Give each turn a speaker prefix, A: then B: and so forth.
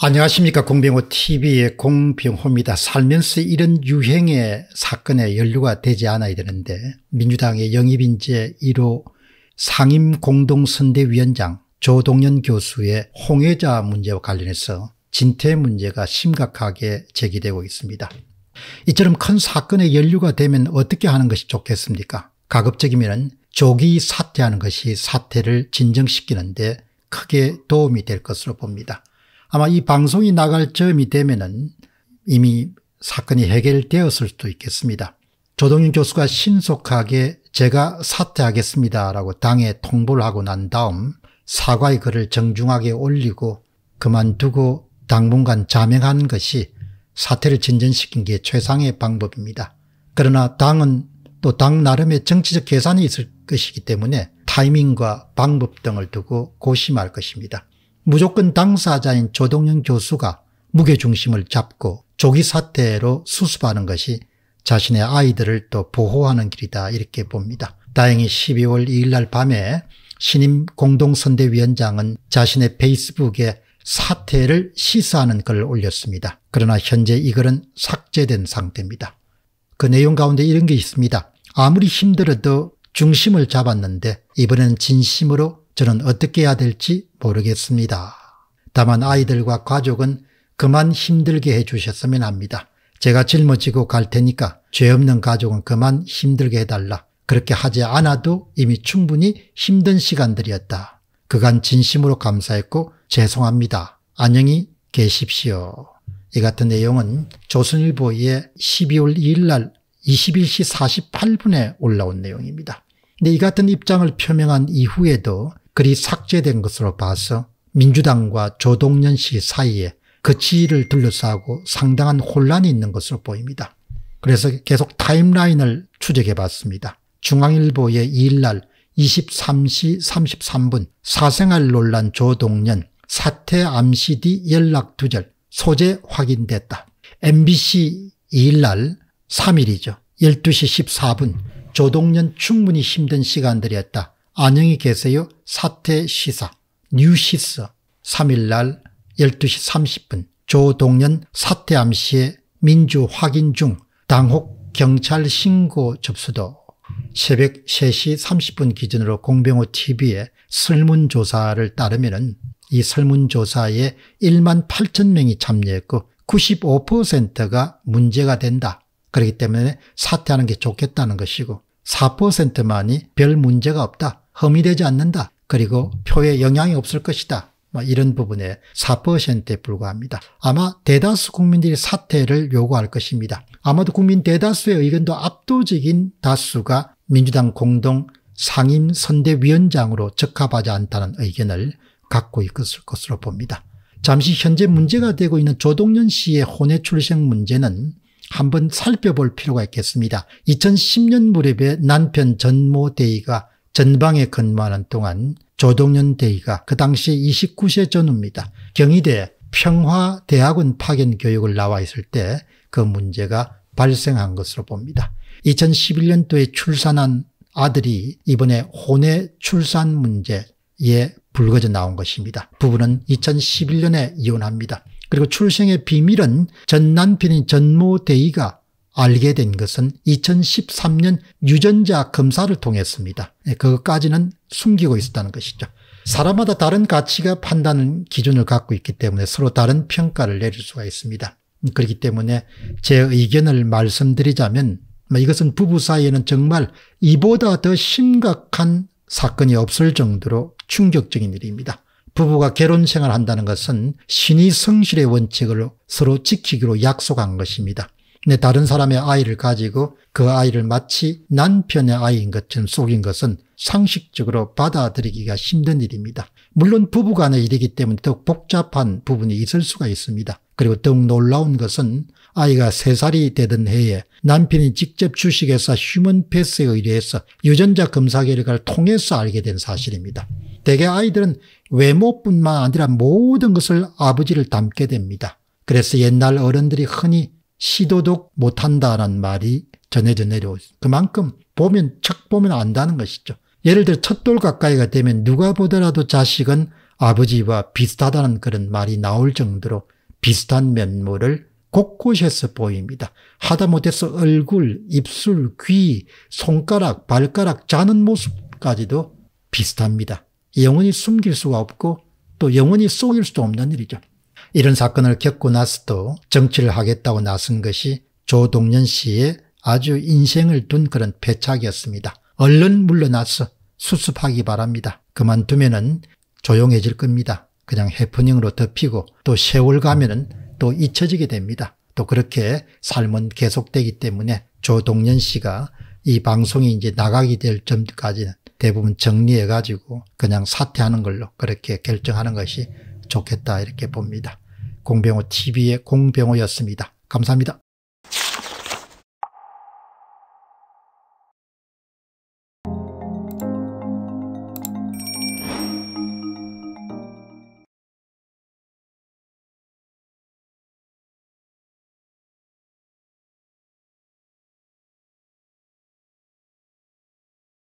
A: 안녕하십니까 공병호 tv의 공병호입니다. 살면서 이런 유행의 사건에 연루가 되지 않아야 되는데 민주당의 영입인재 1호 상임공동선대위원장 조동연 교수의 홍해자 문제와 관련해서 진퇴 문제가 심각하게 제기되고 있습니다. 이처럼 큰 사건에 연루가 되면 어떻게 하는 것이 좋겠습니까 가급적이면 조기 사퇴하는 것이 사태를 진정시키는 데 크게 도움이 될 것으로 봅니다. 아마 이 방송이 나갈 즈음이 되면은 이미 사건이 해결되었을 수도 있겠습니다. 조동윤 교수가 신속하게 제가 사퇴하겠습니다라고 당에 통보를 하고 난 다음 사과의 글을 정중하게 올리고 그만두고 당분간 자명한 것이 사태를 진전시킨 게 최상의 방법입니다. 그러나 당은 또 당 나름의 정치적 계산이 있을 것이기 때문에 타이밍과 방법 등을 두고 고심할 것입니다. 무조건 당사자인 조동현 교수가 무게중심을 잡고 조기 사태로 수습하는 것이 자신의 아이들을 또 보호하는 길이다 이렇게 봅니다. 다행히 12월 2일 날 밤에 신임 공동선대위원장은 자신의 페이스북에 사태를 시사하는 글을 올렸습니다. 그러나 현재 이 글은 삭제된 상태입니다. 그 내용 가운데 이런 게 있습니다. 아무리 힘들어도 중심을 잡았는데 이번에는 진심으로 저는 어떻게 해야 될지 모르겠습니다. 다만 아이들과 가족은 그만 힘들게 해주셨으면 합니다. 제가 짊어지고 갈 테니까 죄 없는 가족은 그만 힘들게 해달라. 그렇게 하지 않아도 이미 충분히 힘든 시간들이었다. 그간 진심으로 감사했고 죄송합니다. 안녕히 계십시오. 이 같은 내용은 조선일보의 12월 2일 날 21시 48분에 올라온 내용입니다. 근데 이 같은 입장을 표명한 이후에도 글이 삭제된 것으로 봐서 민주당과 조동연 씨 사이에 그 지위를 둘러싸고 상당한 혼란이 있는 것으로 보입니다. 그래서 계속 타임라인을 추적해 봤습니다. 중앙일보의 2일날 23시 33분 사생활 논란 조동연 사퇴 암시 뒤 연락 두절 소재 확인됐다. MBC 2일날 3일이죠. 12시 14분 조동연 충분히 힘든 시간들이었다. 안녕히 계세요. 사태 시사 뉴시스 3일날 12시 30분 조동연 사태 암시에 민주 확인 중 당혹 경찰 신고 접수도 새벽 3시 30분 기준으로 공병호 TV의 설문조사를 따르면 이 설문조사에 1만 8천 명이 참여했고 95%가 문제가 된다. 그렇기 때문에 사퇴하는 게 좋겠다는 것이고 4%만이 별 문제가 없다. 험의되지 않는다. 그리고 표에 영향이 없을 것이다. 뭐 이런 부분에 4%에 불과합니다. 아마 대다수 국민들이 사퇴를 요구할 것입니다. 아마도 국민 대다수의 의견도 압도적인 다수가 민주당 공동 상임 선대위원장으로 적합하지 않다는 의견을 갖고 있을 것으로 봅니다. 잠시 현재 문제가 되고 있는 조동연 씨의 혼외 출생 문제는 한번 살펴볼 필요가 있겠습니다. 2010년 무렵에 남편 전모 대의가 전방에 근무하는 동안 조동연 대의가 그 당시 29세 전후입니다. 경희대 평화대학원 파견 교육을 나와 있을 때 그 문제가 발생한 것으로 봅니다. 2011년도에 출산한 아들이 이번에 혼외 출산 문제에 불거져 나온 것입니다. 부부는 2011년에 이혼합니다. 그리고 출생의 비밀은 전 남편인 전모 대의가 알게 된 것은 2013년 유전자 검사를 통했습니다. 예, 그것까지는 숨기고 있었다는 것이죠. 사람마다 다른 가치가 판단 기준을 갖고 있기 때문에 서로 다른 평가를 내릴 수가 있습니다. 그렇기 때문에 제 의견을 말씀드리자면 뭐 이것은 부부 사이에는 정말 이보다 더 심각한 사건이 없을 정도로 충격적인 일입니다. 부부가 결혼 생활 한다는 것은 신의 성실의 원칙을 서로 지키기로 약속한 것입니다. 근 다른 사람의 아이를 가지고 그 아이를 마치 남편의 아이인 것처럼 속인 것은 상식적으로 받아들이기가 힘든 일입니다. 물론 부부간의 일이기 때문에 더욱 복잡한 부분이 있을 수가 있습니다. 그리고 더욱 놀라운 것은 아이가 3살이 되던 해에 남편이 직접 주식회사 휴먼패스에 의뢰해서 유전자 검사 결과를 통해서 알게 된 사실입니다. 대개 아이들은 외모뿐만 아니라 모든 것을 아버지를 닮게 됩니다. 그래서 옛날 어른들이 흔히 시도도 못한다는 말이 전해져 내려오죠. 그만큼 보면 척 보면 안다는 것이죠. 예를 들어 첫돌 가까이가 되면 누가 보더라도 자식은 아버지와 비슷하다는 그런 말이 나올 정도로 비슷한 면모를 곳곳에서 보입니다. 하다못해서 얼굴, 입술, 귀, 손가락, 발가락 자는 모습까지도 비슷합니다. 영원히 숨길 수가 없고 또 영원히 속일 수도 없는 일이죠. 이런 사건을 겪고 나서도 정치를 하겠다고 나선 것이 조동년 씨의 아주 인생을 둔 그런 패착이었습니다. 얼른 물러나서 수습하기 바랍니다. 그만두면은 조용해질 겁니다. 그냥 해프닝으로 덮이고 또 세월 가면은 또 잊혀지게 됩니다. 또 그렇게 삶은 계속되기 때문에 조동년 씨가 이 방송이 이제 나가게 될 점까지는 대부분 정리해 가지고 그냥 사퇴하는 걸로 그렇게 결정하는 것이 좋겠다 이렇게 봅니다. 공병호 TV의 공병호였습니다. 감사합니다.